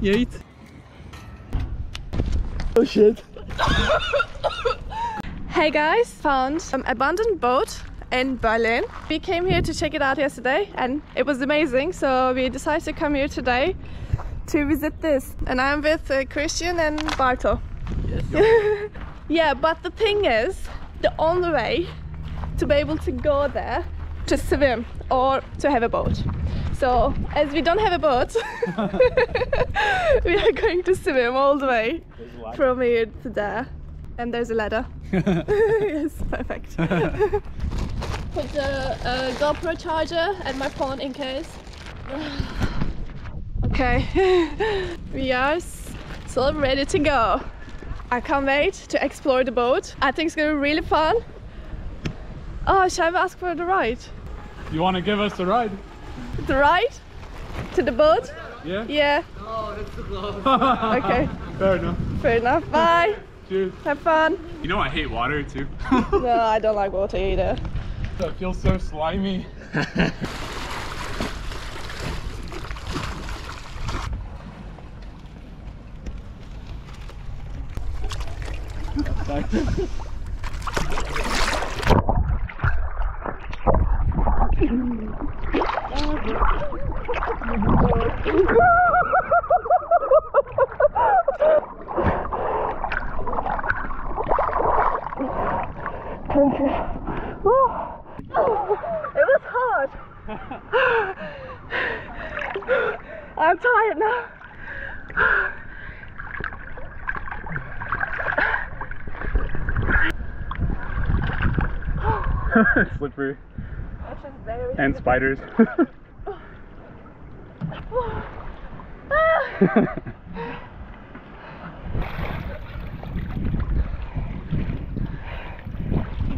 Yeet. Oh shit. Hey guys, found an abandoned boat in Berlin. We came here to check it out yesterday and it was amazing. So we decided to come here today to visit this. And I'm with uh, Christian and Barto. Yes. Yeah, but the thing is, the only way to be able to go there to swim or to have a boat. So, as we don't have a boat, we are going to swim all the way from here to there. And there's a ladder. yes, perfect. Put the uh, GoPro charger and my phone in case. okay, we are so ready to go. I can't wait to explore the boat. I think it's gonna be really fun. Oh, shall I ask for the ride? You want to give us a ride? The ride to the boat? Yeah? Yeah. Okay, Fair enough. fair enough. Bye. Cheers. Have fun. You know I hate water too. No, I don't like water either. That feels so slimy. Oh, it was hard. I'm tired now. Slippery. Very And spiders.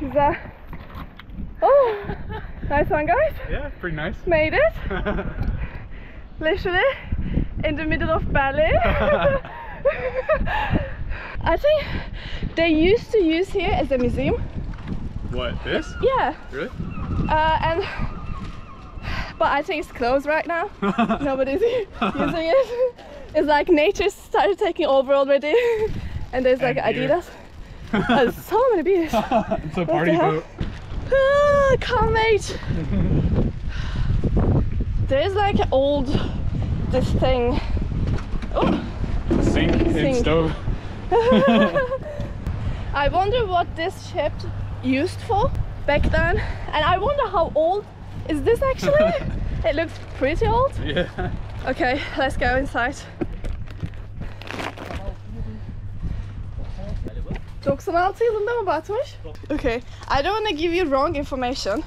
Güzel. Oh, nice one, guys. yeah, pretty nice. Made it. Literally in the middle of Berlin. I think they used to use here as a museum. what, this? Yeah. Really? Uh, and but I think it's closed right now. Nobody's using it. It's like nature started taking over already, and there's like And. Adidas. Oh, there's so many beers. it's a party boat. Ah, can't wait. There's like an old this thing. Oh, Sink Sink. stove. I wonder what this ship used for back then, and I wonder how old is this actually. it looks pretty old. Yeah. Okay, let's go inside. 96 yılında mı batmış? Okay, I don't want to give you wrong information,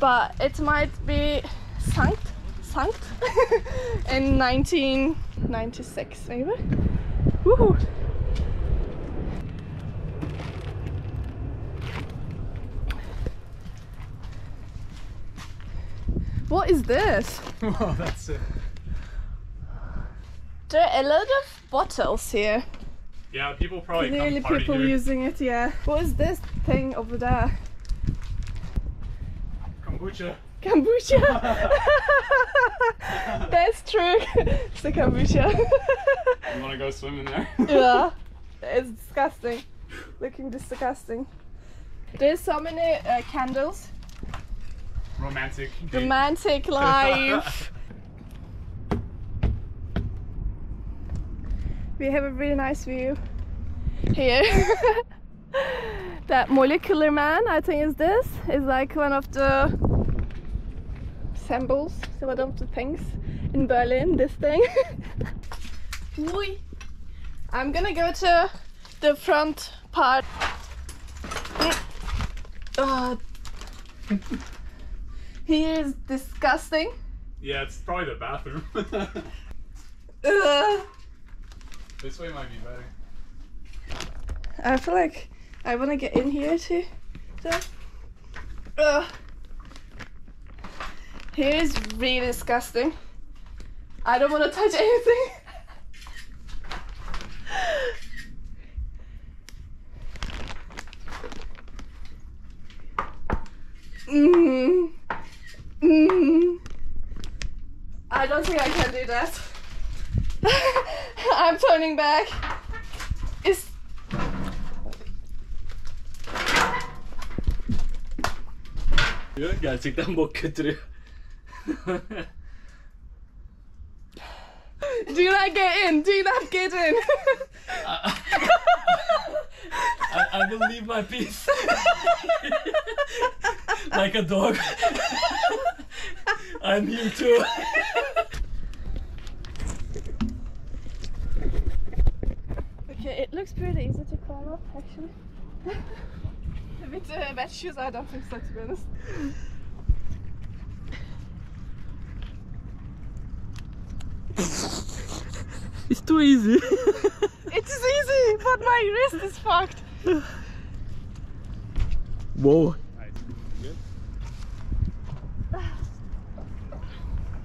but it might be sunk, sunk in 1996 maybe. Woohoo! What is this? oh, that's it. There are a lot of bottles here. Yeah, people probably Clearly people here. using it, yeah. What is this thing over there? kombucha. Kombucha! That's true. it's the kombucha. You want to go swim in there? yeah. It's disgusting. Looking disgusting. There's so many uh, candles. Romantic. Romantic life. We have a really nice view here. that molecular man, I think is this, is like one of the symbols, so one of the things in Berlin, this thing. I'm gonna go to the front part. Ah. he is disgusting. Yeah, it's probably the bathroom. Ugh. This way might be better. I feel like I want to get in here too. So, Ugh. Here is really disgusting. I don't want to touch anything. Mm. Mm. I don't think I can do that. I'm turning back. Is Gerçekten bok götürüyor. do not get in. Do not get in. I, I will leave my piece. like a dog. I'm here too. okay, it looks pretty easy to climb up actually. With uh, wet shoes, I don't think so to be honest. It's too easy. It is easy, but my wrist is fucked. Whoa.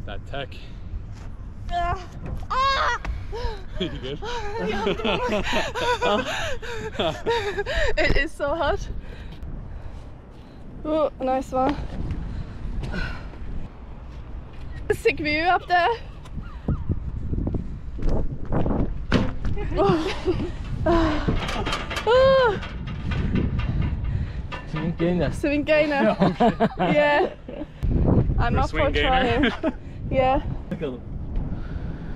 That tech. Ah. Ah. You good? it is so hot. Oh, nice one. Sick view up there. Oh. Swing gainer. Swing gainer. yeah. I'm up for trying. Yeah.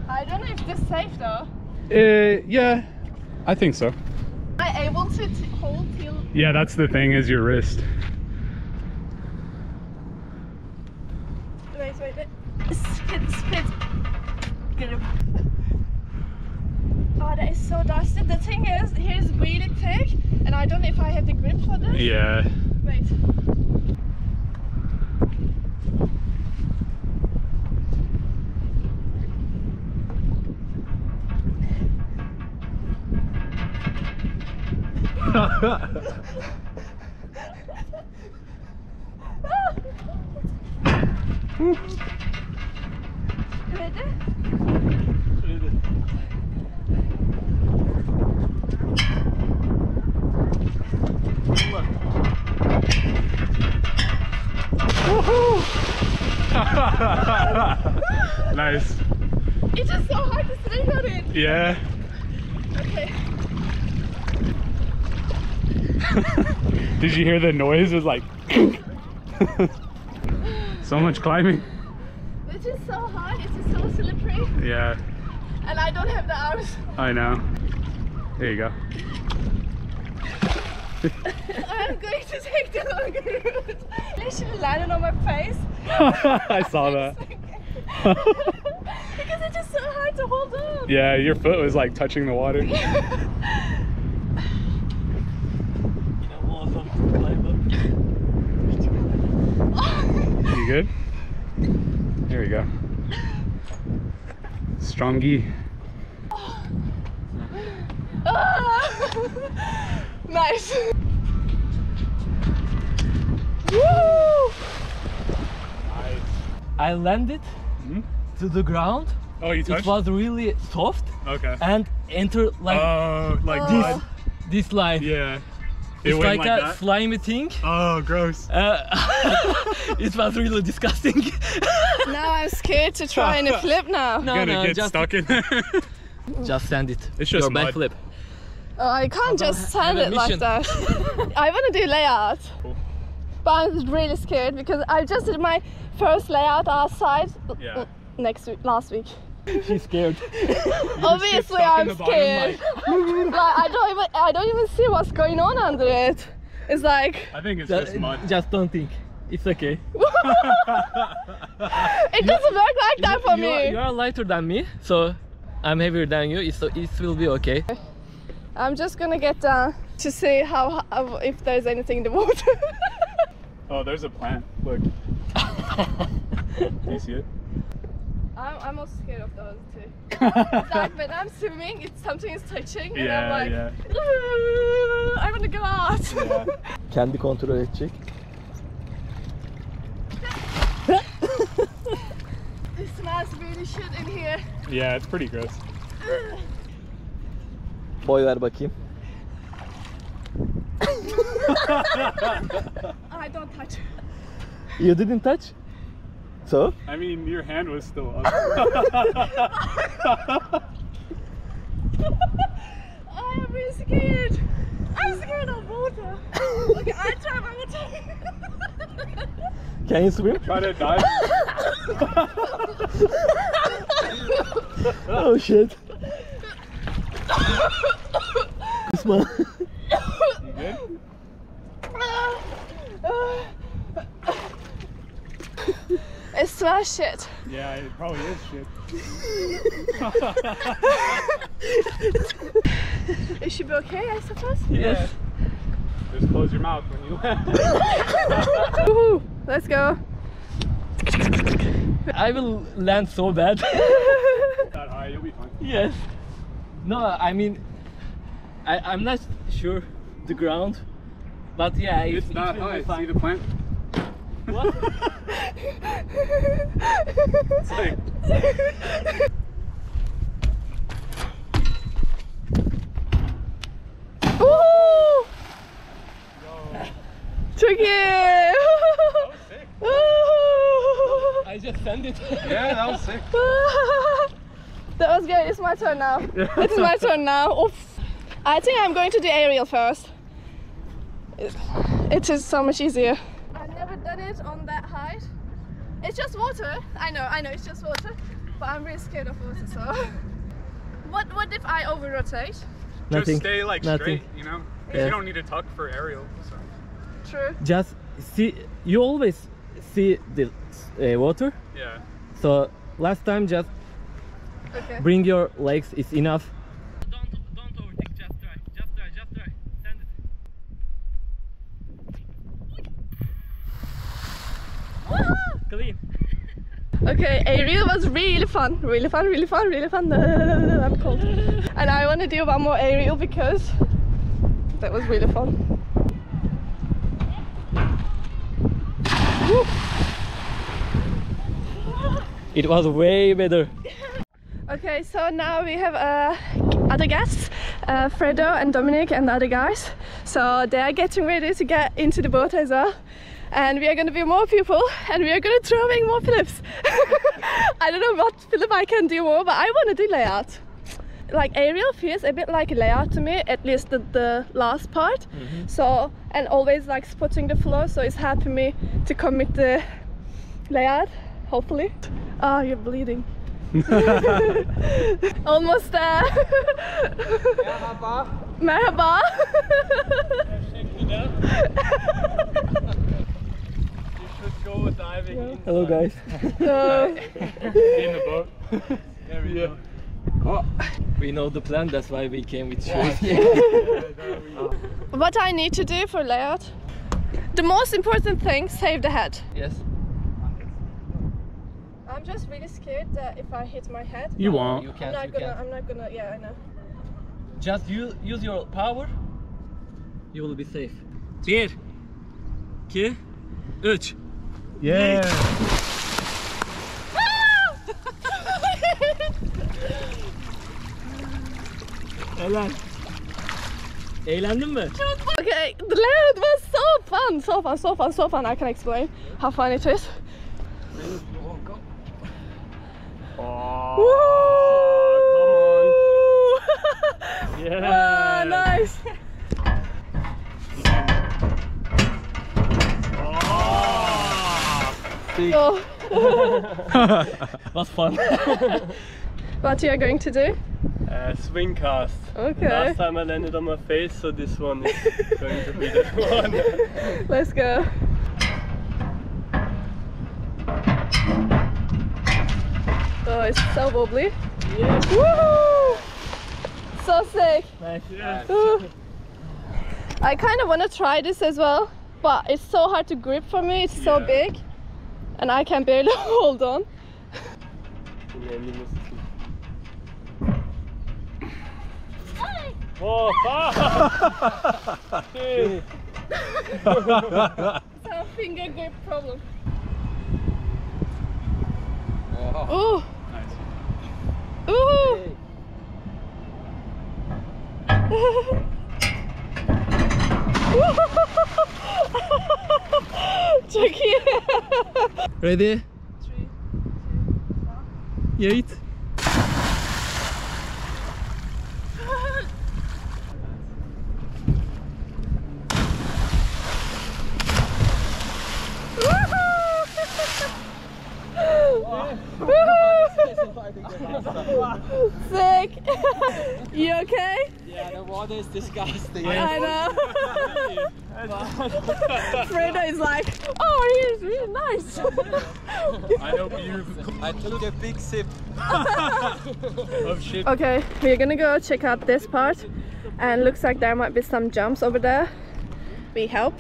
I don't know if this is safe though. Uh, yeah, I think so. Am I able to hold till Yeah, that's the thing is your wrist. Wait, wait, wait. Spit, spit. Grip. Oh, that is so dusty. The thing is, here's really thick, and I don't know if I have the grip for this. Yeah. Wait. Ready? nice. It is so hard to swing on it. Yeah. Okay. Did you hear the noise? It was like so much climbing. It is so hard. It is so slippery, Yeah, and I don't have the arms. I know. There you go. I'm going to take the longer route. Literally landed on my face I saw that. because it's just so hard to hold on. Yeah, your foot was like touching the water. Yine muazzam climb up. You good? There we go. Strongy. Nice. Woo! Nice. I landed Mhm. to the ground. Oh, you touched? It was really soft Okay. and entered like Oh, like Oh. this? this line. Yeah. It It's went like, like a that? slimy thing. Oh, gross. Uh, it was really disgusting. Now I'm scared to try and flip now. no, Gonna no, get just stuck in there. just send it. It's just Your mud. backflip. Oh, I can't just have stand a it like that. I want to do layout, Cool. but I'm really scared because I just did my first layout outside Yeah. next week, last week. She's scared. Obviously, I'm the bottom, scared. like I don't even I don't even see what's going on under it. It's like I think it's just, just mud. just don't think. It's okay. it doesn't work like that for you, Are, me. you are lighter than me, so I'm heavier than you. So it will be okay. I'm just gonna get down to see how, how if there's anything in the water. Oh, there's a plant. Look. Do you see it? I'm, I'm also scared of those too. It's like when I'm swimming, it's something is touching, and Yeah, I'm like, yeah. "Ooh, I want to go out. Yeah. Kendi kontrol edecek. it smells really shit in here. Yeah, it's pretty gross. Boy ver bakayım. I don't touch. You didn't touch? So? I mean, your hand was still up. I'm really scared. I'm scared of water. okay, I try my time. Can you swim? Try to dive. oh shit. Smile. you good? Uh, uh. It smells shit. Yeah, it probably is shit. It should be okay, I suppose. Yes. Just close your mouth when you land. Woohoo! Let's go. I will land so bad. that high, you'll be fine. yes. No, I mean, I, I'm not sure the ground, but yeah, it- It's not will high. be See the plant? What? It's like, Woohoo! Tricky! sick. Woohoo! I just sent it. Yeah, that was sick. that was good. It's my turn now. It's my turn now. Oof. I think I'm going to do aerial first. It, it is so much easier. I've never done it on that height. It's just water. I know, I know, it's just water. But I'm really scared of water, so. What, what if I over rotate? Nothing. Just stay like Nothing. straight, you know? Yeah. you don't need to tuck for aerial. So. True. Just see. You always see the uh, water. Yeah. So last time, just Okay. bring your legs. It's enough. Don't don't overtake. Just try. Just try. Just try. Send it. Clean. Okay, aerial was really fun, really fun, really fun, really fun. I'm cold. And I want to do one more aerial because that was really fun. Woo. It was way better. Okay, so now we have uh, other guests, uh, Fredo and Dominic and the other guys. So they are getting ready to get into the boat as well. And we are going to be more people and we are going to throw in more flips. I don't know what flip I can do more, but I want to do layout. Like aerial feels a bit like a layout to me, at least the, the last part. Mm-hmm. So, and always like spotting the floor, so it's helping me to commit the layout, hopefully. Oh, you're bleeding. Almost there. Merhaba. You should go diving Hello guys. So, in the boat. There we go. Oh. We know the plan. That's why we came with shoes. what I need to do for layout? The most important thing, save the head. yes. I'm just really scared that if I hit my head, You won't. You can't. I'm can't. not You gonna. can't. I'm not gonna. Yeah, I know. Just use use your power. You will be safe. Bir, iki, üç. Yeah. Helal. Eğlendin mi? okay, the layout was so fun, so fun, so fun, so fun. I can explain how fun it is. Oh, Woo! Yeah. Ah, nice. Oh, Was fun. what are you are going to do? Uh, swing cast. Okay. Last time I landed on my face, so this one is going to be the one. Let's go. Oh, it's so wobbly. Yeah. Woohoo! So sick. nice. Ooh. I kind of want to try this as well, but it's so hard to grip for me. It's so big, and I can barely hold on. Oh, fuck! Shit. It's a finger grip problem. Oh. Ooh, Nice. ooh. Tricky. Ready? Three, two, Eight. Sick! you okay? Yeah, the water is disgusting. I know. Freda is like, oh, he's really nice. I hope you I took a big sip. of shit. okay, we're gonna go check out this part, and looks like there might be some jumps over there. We help.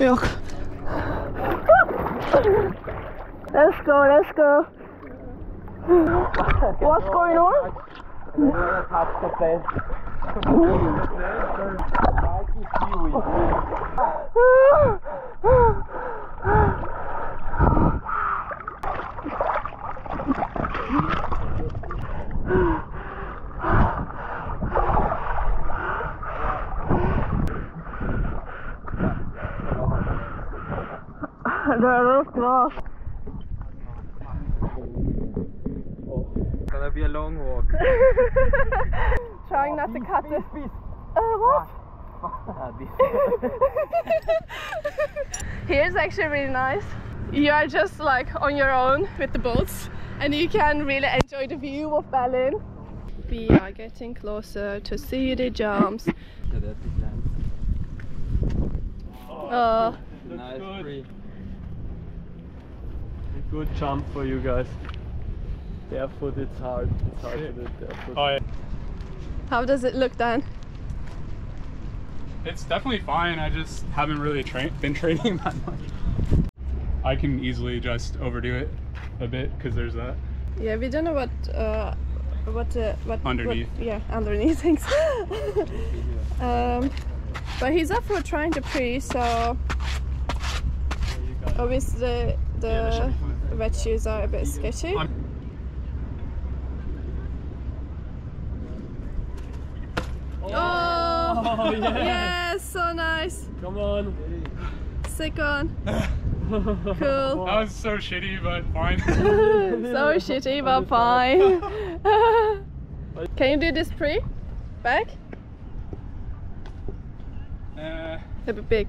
Yok. Let's go, let's go. What's going on? Touch the place. There is grass. Gonna be a long walk. Trying not to cut it. Uh, what? Here's actually really nice. You are just like on your own with the boats and you can really enjoy the view of Berlin. We are getting closer to see the jumps. Uh, nice free. Good jump for you guys. Barefoot, it's hard. It's hard to do barefoot. Oh yeah. how does it look then? It's definitely fine. I just haven't really train been training that much. I can easily just overdo it a bit because there's that. Yeah, we don't know what uh, what uh, what Underneath. What, yeah, underneath things. um, but he's up for trying to pre, so obviously the wet shoes are a bit sketchy. I'm- Oh, yeah. yes, so nice. Come on. Sick on. Cool. That was so shitty, but fine. so shitty, but fine. Can you do this pre? Back? uh, A bit big.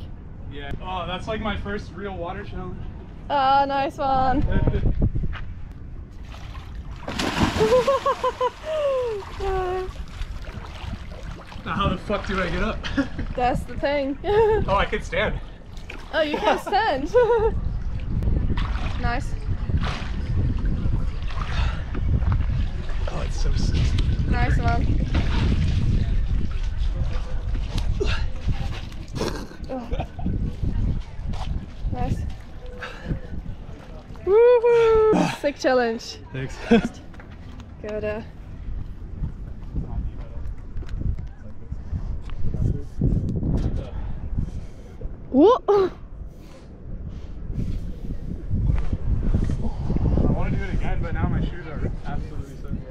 yeah. Oh, that's like my first real water challenge. Oh, nice one. Now how the fuck do I get up? That's the thing. oh, I could stand. oh, you can stand. nice. Oh, it's so sick. Nice one. Oh. Nice. Woohoo! Sick challenge. Thanks. Go there. Whoa! I want to do it again, but now my shoes are absolutely soaked.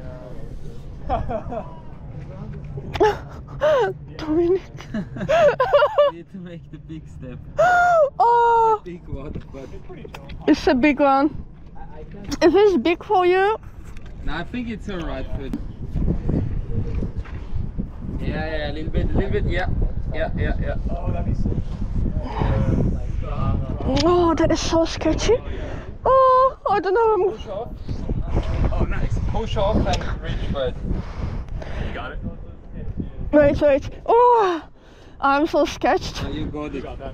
Dominic. need to make the big step. oh, Big one, but it's a big one. If it's big for you, no, I think it's alright. But yeah, yeah, a little bit, a little bit. Yeah, yeah, yeah, yeah. Oh, that'd be sick. Oh, that is so sketchy. Oh, I don't know. Push off. Oh, nice. Push off and reach for it. You got it? Wait, wait. Oh, I'm so sketched. So you got it. got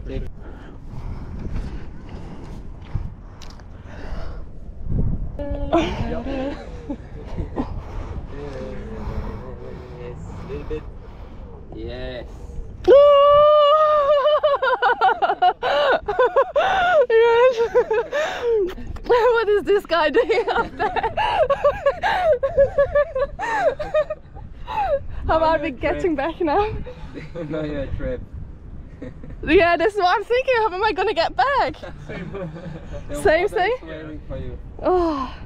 Yes, a little bit. Yes. Yes. what is this guy doing up there? How about we getting back now? now you're trapped. Yeah, that's what I'm thinking. How am I gonna get back? The Same water thing? is waiting for you. Oh.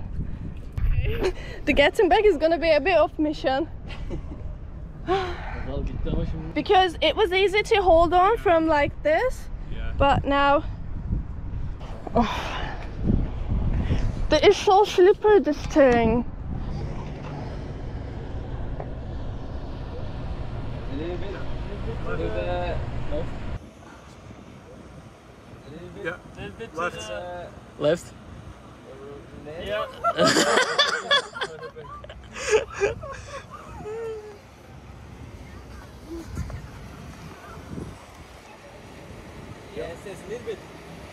The getting back is gonna be a bit of mission. Because it was easy to hold on from like this, Yeah. But now. Oh. That is so slippery, this thing. A little bit. To the left. A little bit. Yeah. little bit Left. To the Left. Yes, it's a little bit.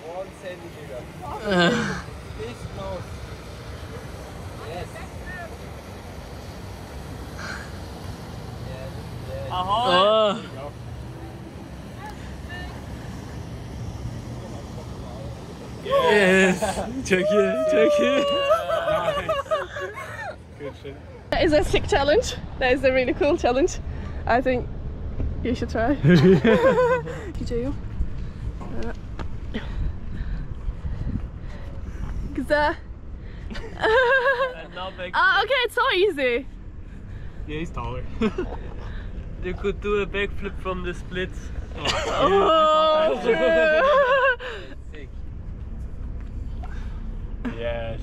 One centimeter. This close. Yes. Yes, yes. Aa. Yes. Çok iyi, çok iyi. Nice. Good shit. That is a sick challenge. That is a really cool challenge. I think you should try. TJ, you? Uh, Güzel. And now ah, okay, it's so easy. Yeah, he's taller. You could do a backflip from the splits. Oh, true. Sick. Yes.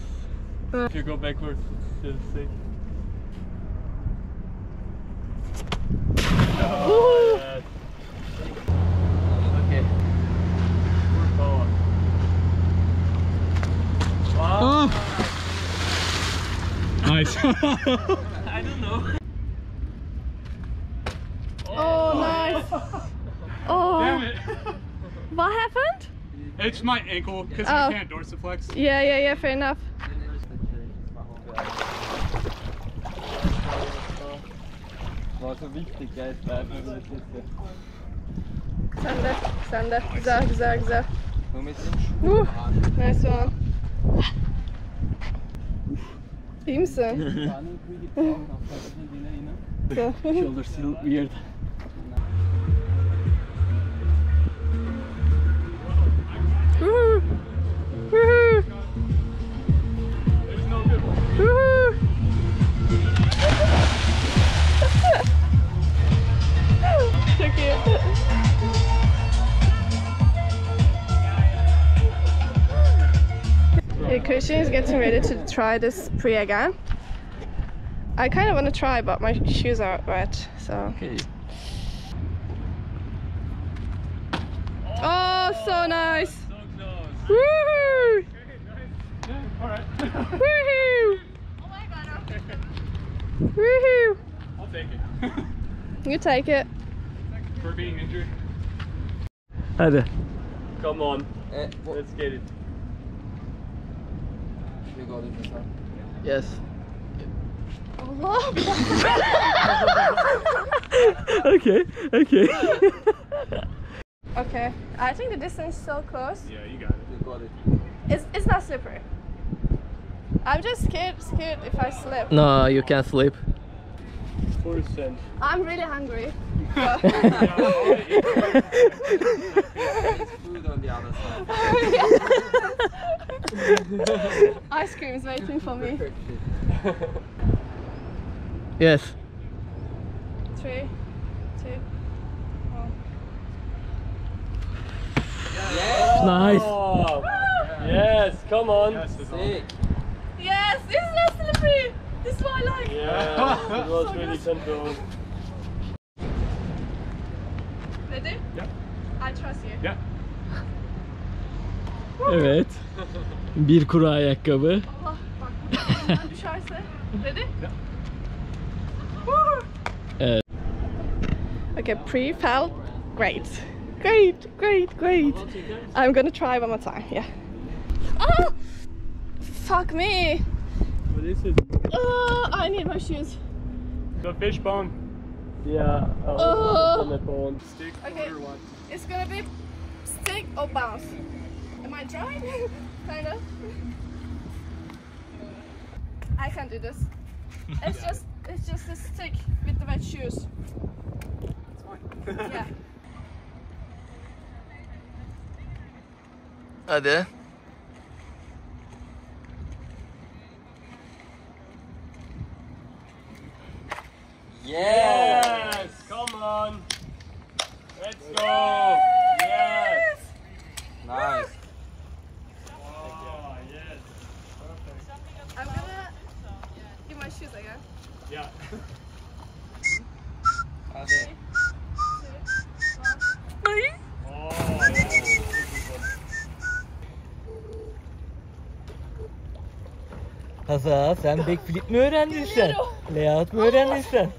If you go backwards, it's still sick. Ooh. Yes. Okay. Full power. Wow. Nice. I don't know. Oh, nice. Oh, Damn it. what happened? It's my ankle because Oh. you can't dorsiflex. Yeah, yeah, yeah, fair enough. War so wichtig. Nur mit dem Schuh. Uh, nice one. İyi misin? So. Shoulder still weird. Christian is getting ready to try this pre again. I kind of want to try, but my shoes are wet, so. Okay. Oh, so nice! So close. Woohoo! Yeah, alright. Woohoo! Woohoo! I'll take it. You take it. For being injured. Hadi. Come on, Eh, let's get it. We got it. Yes. Okay, okay. okay, I think the distance is so close. Yeah, you got it. We got it. It's, it's not slippery. I'm just scared, scared if I slip. no, you can sleep. Percent. I'm really hungry. but- There's food on the other side. Ice cream is waiting for me. Perfect fit. Yes. Three, two, one. Nice. Yes, come on. Yes. Sick. Yes, this is not slippery. This is what I like. Yeah, oh, it was really controlled. Ready? Yeah. I trust you. Yeah. Evet. Bir kuru ayakkabı. Allah bak buradan düşerse. Ready? Yeah. Woo! Evet. Okay, pre felt great. Great, great, great. I'm gonna try one more time, yeah. Oh! Fuck me! What is is. Oh, I need my shoes. The fish bone. Yeah, Oh. on the uh. bone. Stick Okay. or what? It's gonna be stick or bounce. Am I trying? kind of. I can't do this. It's just it's just a stick with the wet shoes. It's fine. Yeah. Hadi. Yeah. Yes, come on. Let's go. Yes. Nice. Oh, yes. Perfect. I'm gonna give my shoes again. Yeah. Hadi. Yes. Hazal sen backflip mi öğrendin sen? Layout mu öğrendin sen?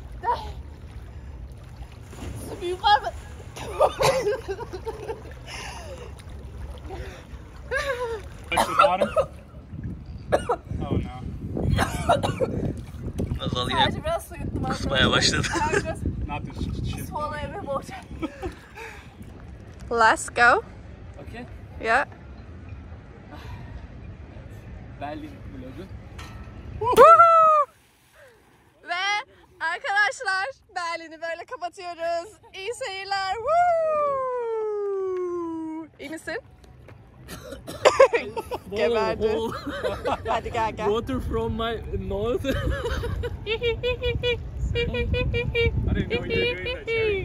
Push the bottom. Oh no. Hazal Sadece biraz su yuttum arkadaşlar. kusmaya başladı. I just Not this shit. swallow every water. Let's go. Okay. Yeah. Berlin vlogu. Ve arkadaşlar Berlin'i böyle kapatıyoruz. İyi seyirler. Woo! İyi misin? Geberdi. Hadi gel gel. Water from my nose. I didn't know you were doing that, Jerry.